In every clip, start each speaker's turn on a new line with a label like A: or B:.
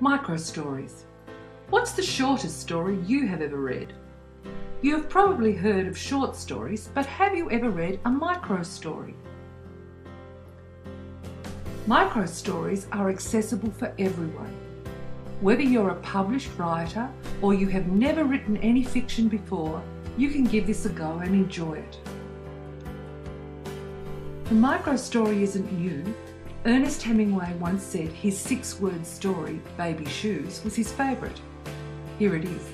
A: Micro stories. What's the shortest story you have ever read? You have probably heard of short stories, but have you ever read a micro story? Micro stories are accessible for everyone. Whether you're a published writer or you have never written any fiction before, you can give this a go and enjoy it. The micro story isn't new. Ernest Hemingway once said his six word story, Baby Shoes, was his favourite. Here it is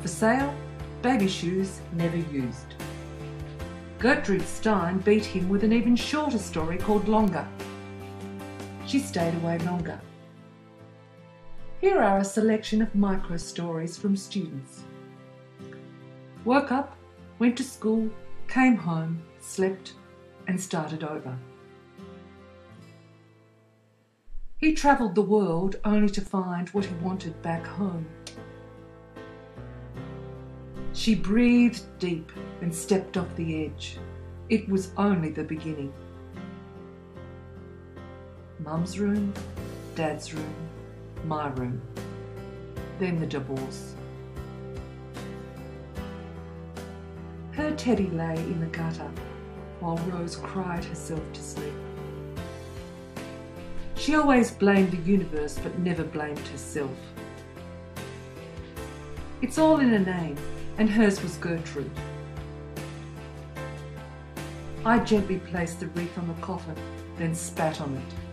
A: For sale, baby shoes never used. Gertrude Stein beat him with an even shorter story called Longer. She stayed away longer. Here are a selection of micro stories from students. Woke up, went to school, came home, slept, and started over. He travelled the world only to find what he wanted back home. She breathed deep and stepped off the edge. It was only the beginning. Mum's room, Dad's room, my room. Then the divorce. Her teddy lay in the gutter while Rose cried herself to sleep. She always blamed the universe but never blamed herself. It's all in a name, and hers was Gertrude. I gently placed the wreath on the coffin, then spat on it.